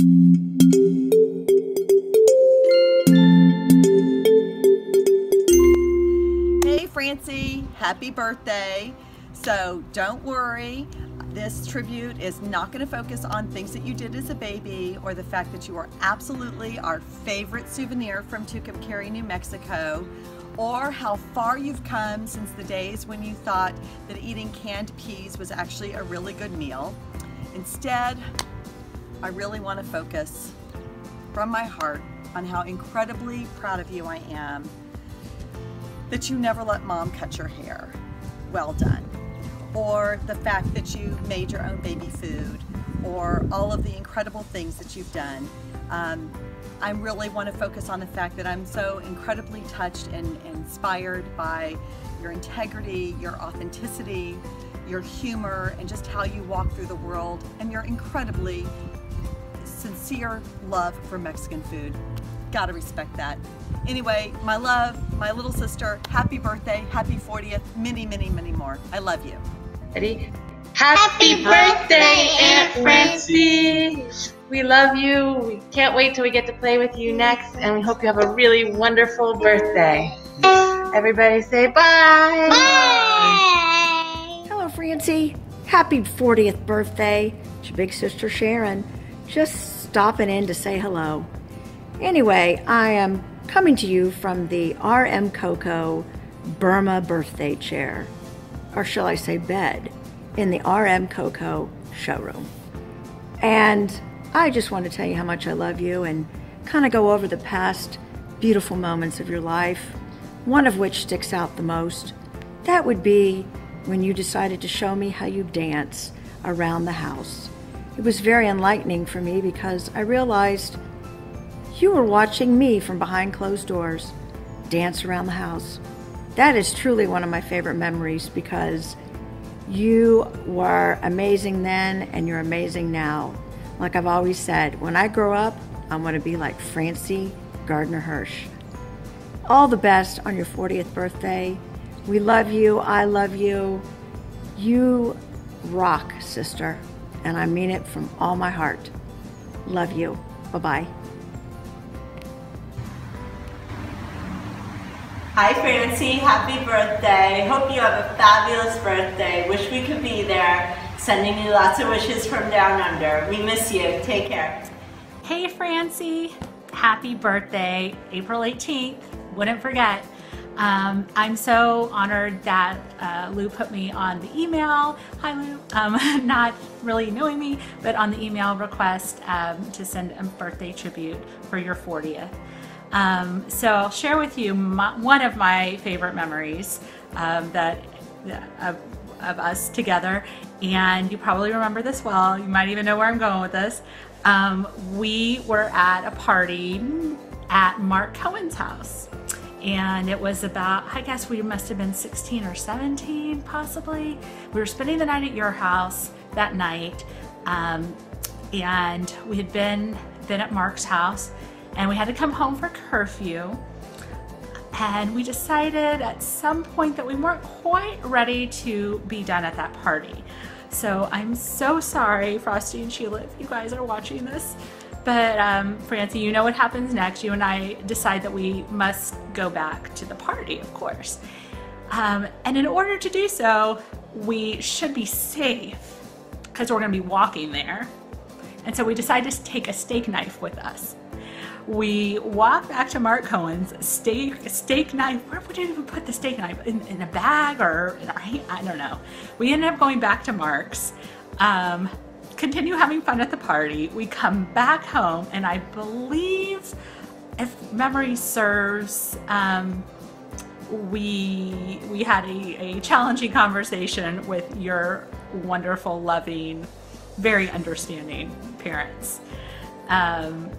Hey Franci, happy birthday. So don't worry, this tribute is not going to focus on things that you did as a baby or the fact that you are absolutely our favorite souvenir from Tucumcari, New Mexico, or how far you've come since the days when you thought that eating canned peas was actually a really good meal. Instead, I really want to focus from my heart on how incredibly proud of you I am that you never let mom cut your hair. Well done. Or the fact that you made your own baby food, or all of the incredible things that you've done. Um, I really want to focus on the fact that I'm so incredibly touched and, inspired by your integrity, your authenticity, your humor, and just how you walk through the world, and your incredibly sincere love for Mexican food. Gotta respect that. Anyway, my love, my little sister, happy birthday, happy 40th, many, many, many more. I love you. Ready? Happy birthday, Aunt Franci! We love you. We can't wait till we get to play with you next, and we hope you have a really wonderful birthday. Everybody say bye. Bye. Hello, Franci. Happy 40th birthday to your big sister Sharon. Just stopping in to say hello. Anyway, I am coming to you from the RM Coco Burma birthday chair, or shall I say bed, in the RM Coco showroom. And I just want to tell you how much I love you and kind of go over the past beautiful moments of your life, one of which sticks out the most. That would be when you decided to show me how you dance around the house. It was very enlightening for me because I realized you were watching me from behind closed doors dance around the house. That is truly one of my favorite memories because you were amazing then and you're amazing now. Like I've always said, when I grow up, I want to be like Franci Gardner Hirsch. All the best on your 40th birthday. We love you. I love you. You rock, sister. And I mean it from all my heart. Love you. Bye bye. Hi Franci, happy birthday. Hope you have a fabulous birthday. Wish we could be there. Sending you lots of wishes from down under. We miss you. Take care. Hey Franci, happy birthday, April 18th. Wouldn't forget. Um, I'm so honored that uh, Lou put me on the email. Hi Lou, um, not really knowing me, but on the email request um, to send a birthday tribute for your 40th. Um, so I'll share with you my, one of my favorite memories um, that of, of, us together, and you probably remember this well. You might even know where I'm going with this. Um, we were at a party at Mark Cohen's house, and it was about I guess we must have been 16 or 17, possibly. We were spending the night at your house that night, um, and we had been been at Mark's house and we had to come home for curfew. And we decided at some point that we weren't quite ready to be done at that party. So I'm so sorry, Frosty and Sheila, if you guys are watching this. But um, Franci, you know what happens next. You and I decide that we must go back to the party, of course. Um, and in order to do so, we should be safe because we're going to be walking there. And so we decide to take a steak knife with us. We walk back to Mark Cohen's steak steak knife. Where would you even put the steak knife? In, in a bag or in our? I don't know. We ended up going back to Mark's. Um, continue having fun at the party. We come back home, and I believe, if memory serves, um, we we had a, a challenging conversation with your wonderful, loving, very understanding parents. Um,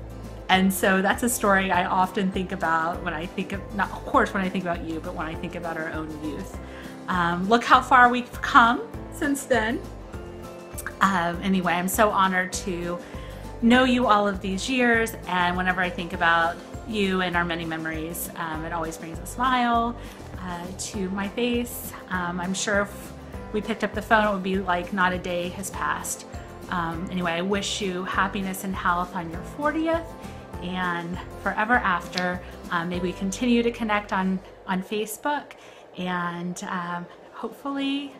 and so that's a story I often think about when I think of, not of course when I think about you, but when I think about our own youth. Um, look how far we've come since then. Um, anyway, I'm so honored to know you all of these years, and whenever I think about you and our many memories, um, it always brings a smile uh, to my face. Um, I'm sure if we picked up the phone, it would be like not a day has passed um, anyway, I wish you happiness and health on your 40th and forever after. Um, maybe we continue to connect on, on Facebook and um, hopefully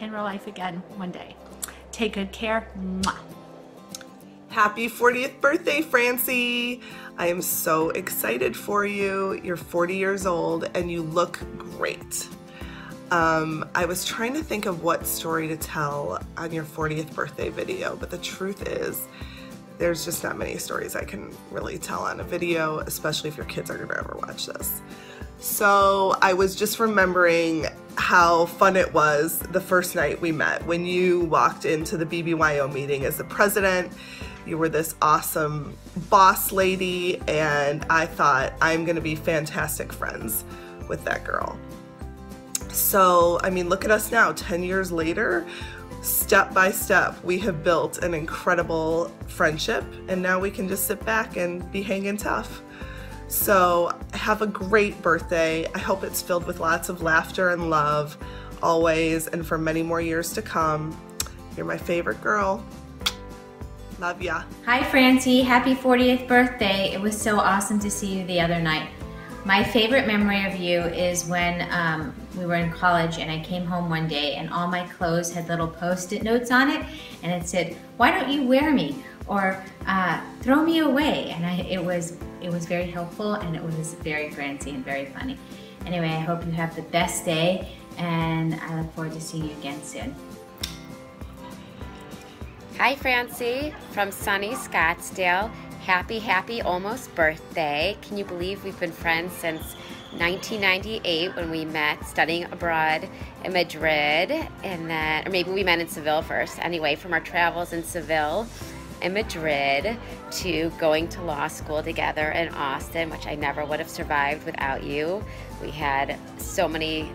in real life again one day. Take good care. Mwah. Happy 40th birthday, Franci! I am so excited for you. You're 40 years old and you look great. Um, I was trying to think of what story to tell on your 40th birthday video, but the truth is, there's just not many stories I can really tell on a video, especially if your kids are gonna ever watch this. So I was just remembering how fun it was the first night we met when you walked into the BBYO meeting as the president. You were this awesome boss lady, and I thought I'm gonna be fantastic friends with that girl. So, I mean, look at us now, 10 years later, step by step, we have built an incredible friendship, and now we can just sit back and be hanging tough. So, have a great birthday. I hope it's filled with lots of laughter and love always, and for many more years to come. You're my favorite girl. Love ya. Hi, Franci. Happy 40th birthday. It was so awesome to see you the other night. My favorite memory of you is when um, we were in college and I came home one day and all my clothes had little post-it notes on it and it said, why don't you wear me? Or uh, throw me away. And I, it, was, it was very helpful and it was very Franci and very funny. Anyway, I hope you have the best day and I look forward to seeing you again soon. Hi, Franci from sunny Scottsdale. Happy, happy almost birthday. Can you believe we've been friends since 1998 when we met studying abroad in Madrid and then, or maybe we met in Seville first. Anyway, from our travels in Seville and Madrid to going to law school together in Austin, which I never would have survived without you. We had so many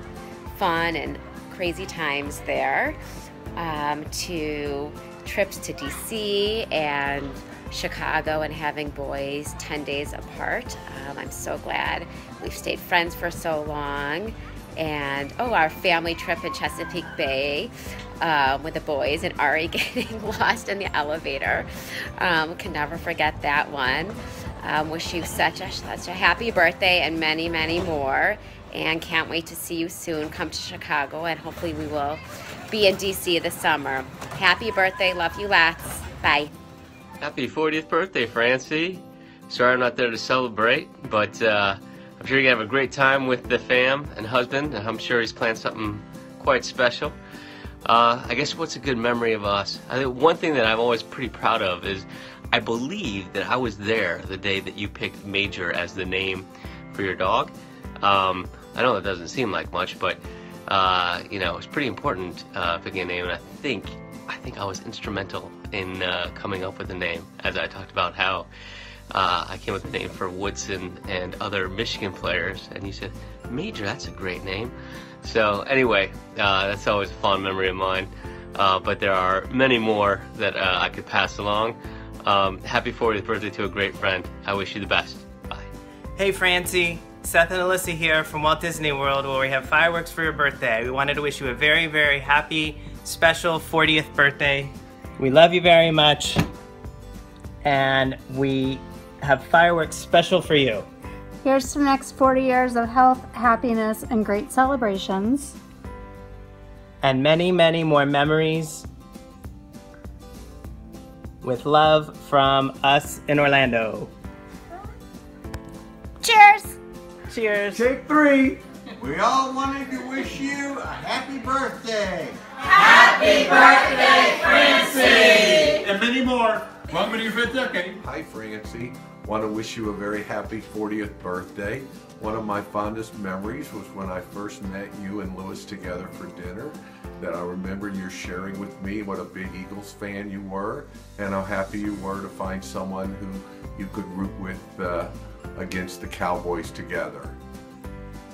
fun and crazy times there. Um, to trips to DC and Chicago and having boys 10 days apart. Um, I'm so glad we've stayed friends for so long. And oh, our family trip in Chesapeake Bay um, with the boys and Ari getting lost in the elevator. Um, can never forget that one. Um, wish you such a, such a happy birthday and many, many more. And can't wait to see you soon. Come to Chicago and hopefully we will be in DC this summer. Happy birthday. Love you lots. Bye. Happy 40th birthday, Franci. Sorry I'm not there to celebrate, but uh, I'm sure you're going to have a great time with the fam and husband, and I'm sure he's planned something quite special. Uh, I guess what's a good memory of us? I think one thing that I'm always pretty proud of is I believe that I was there the day that you picked Major as the name for your dog. Um, I know that doesn't seem like much, but uh, you know, it's pretty important uh, picking a name, and I think I think I was instrumental in uh, coming up with the name, as I talked about how uh, I came up with the name for Woodson and other Michigan players, and he said, Major, that's a great name. So anyway, uh, that's always a fond memory of mine, uh, but there are many more that I could pass along. Um, happy 40th birthday to a great friend. I wish you the best. Bye. Hey, Franci. Seth and Alyssa here from Walt Disney World where we have fireworks for your birthday. We wanted to wish you a very, very happy, special 40th birthday. We love you very much and we have fireworks special for you. Here's to the next 40 years of health, happiness, and great celebrations. And many, many more memories with love from us in Orlando. Cheers! Cheers. Take three. We all wanted to wish you a happy birthday. Happy birthday, Franci! And many more. Welcome to your fifth decade. Hi, Franci. Want to wish you a very happy 40th birthday. One of my fondest memories was when I first met you and Lewis together for dinner. That I remember you sharing with me what a big Eagles fan you were and how happy you were to find someone who you could root with uh, against the Cowboys together.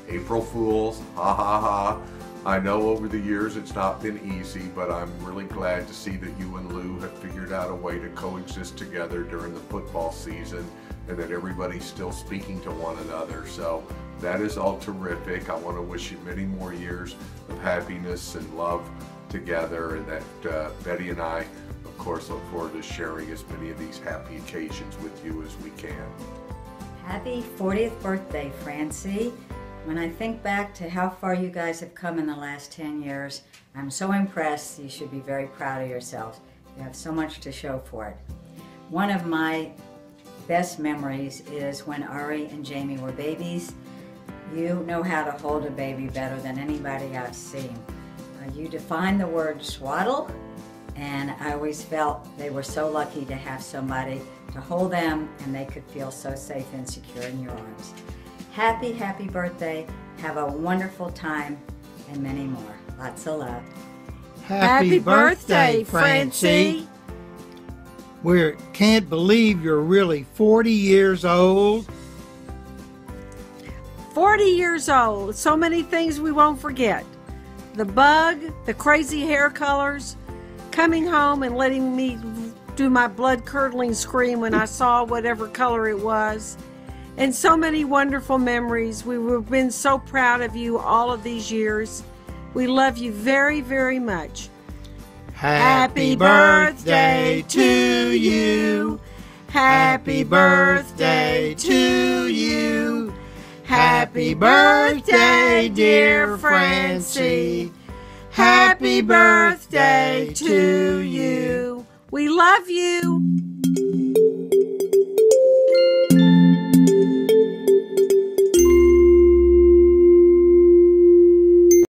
April Fools, ha ha ha. I know over the years it's not been easy, but I'm really glad to see that you and Lou have figured out a way to coexist together during the football season and that everybody's still speaking to one another. So that is all terrific. I want to wish you many more years of happiness and love together and that uh, Betty and I, of course, look forward to sharing as many of these happy occasions with you as we can. Happy 40th birthday, Franci. When I think back to how far you guys have come in the last 10 years, I'm so impressed. You should be very proud of yourselves. You have so much to show for it. One of my best memories is when Ari and Jamie were babies. You know how to hold a baby better than anybody I've seen. Uh, you defined the word swaddle, and I always felt they were so lucky to have somebody to hold them and they could feel so safe and secure in your arms. Happy, happy birthday. Have a wonderful time and many more. Lots of love. Happy, birthday, Franci. We can't believe you're really 40 years old. 40 years old. So many things we won't forget. The bug, the crazy hair colors, coming home and letting me do my blood curdling scream when I saw whatever color it was. And so many wonderful memories. We've been so proud of you all of these years. We love you very, very much. Happy birthday to you. Happy birthday to you. Happy birthday, dear Franci. Happy birthday to you. We love you.